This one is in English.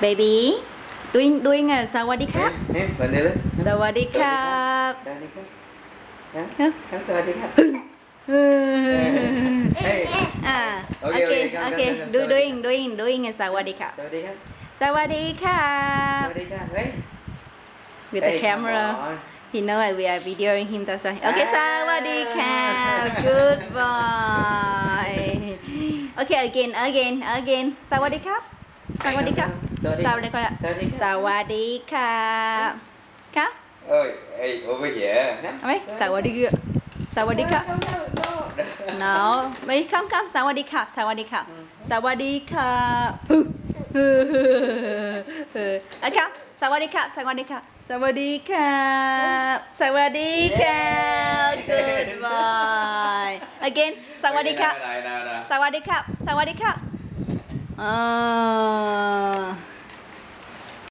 baby doing doing a sawadikap hey, hey, hey. ah, okay, okay, okay, okay. Do, doing doing doing a with hey, the camera he know we are videoing him that's why okay ah. good boy okay again again again sawadikap สดีครับสวัสดีครับสวัสดีสวัสดีครับสวัสดีครับสวัสดีครับครับ Ôi, ê, over here Nắm. เอาไหมสวัสดีครับสวัสดีครับ No, no, no, no. no ไม่คำคำสวัสดีครับสวัสดีครับสวัสดีครับเออโอเคสวัสดีครับสวัสดีครับสวัสดีครับสวัสดีครับ good boy again สวัสดีครับ Này, này, này. สวัสดีครับสวัสดีครั 嗯。